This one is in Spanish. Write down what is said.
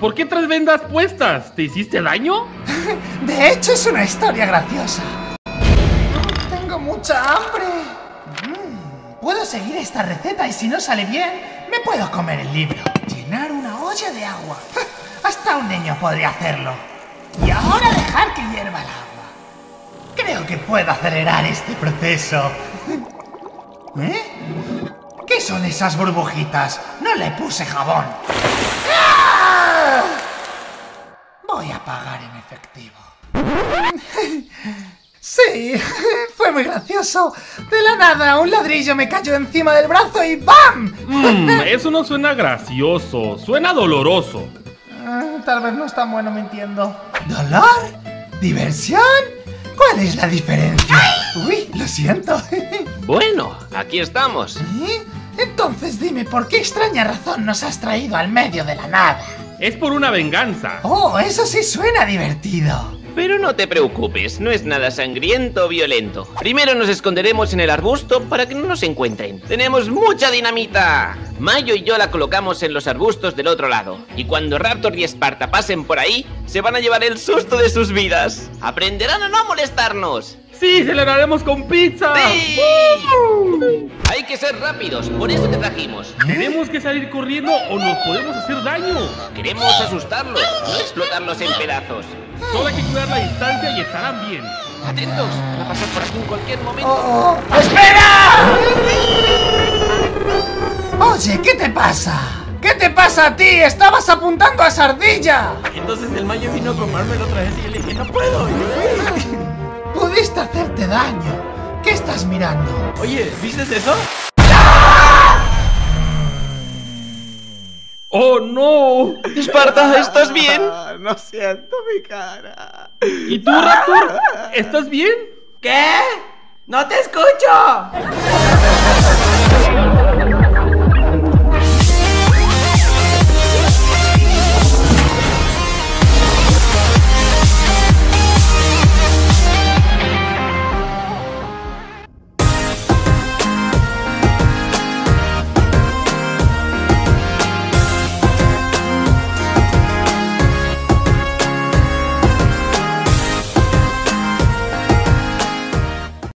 ¿Por qué traes vendas puestas? ¿Te hiciste daño? De hecho, es una historia graciosa. Tengo mucha hambre. Mm, puedo seguir esta receta y si no sale bien, me puedo comer el libro. Llenar una olla de agua. Hasta un niño podría hacerlo. Y ahora dejar que hierva el agua. Creo que puedo acelerar este proceso. ¿Eh? ¿Qué son esas burbujitas? No le puse jabón. Sí, fue muy gracioso. De la nada, un ladrillo me cayó encima del brazo y ¡BAM! Mmm, eso no suena gracioso, suena doloroso. Ah, Tal vez no es tan bueno mintiendo. ¿Dolor? ¿Diversión? ¿Cuál es la diferencia? Uy, lo siento. Bueno, aquí estamos. ¿Eh? Entonces dime, ¿por qué extraña razón nos has traído al medio de la nada? Es por una venganza. Oh, eso sí suena divertido. Pero no te preocupes, no es nada sangriento o violento. Primero nos esconderemos en el arbusto para que no nos encuentren. Tenemos mucha dinamita. Mayo y yo la colocamos en los arbustos del otro lado. Y cuando Raptor y Esparta pasen por ahí, se van a llevar el susto de sus vidas. Aprenderán a no molestarnos. Sí, celebraremos con pizza. ¡Sí! Ser rápidos, por eso te trajimos. Tenemos que salir corriendo o nos podemos hacer daño. Queremos asustarlos, no explotarlos en pedazos. Solo hay que cuidar la distancia y estarán bien. Atentos, va a pasar por aquí en cualquier momento. Oh, oh, ¡Espera! Oye, ¿qué te pasa? ¿Qué te pasa a ti? ¡Estabas apuntando a esa ardilla! Entonces el mayo vino a comprármelo otra vez y yo le dije, no puedo. Pudiste hacerte daño. ¿Qué estás mirando? Oye, ¿viste eso? ¡Oh, no! Esparta, ¿estás bien? No siento mi cara. ¿Y tú, Raptor? ¿Estás bien? ¿Qué? ¡No te escucho!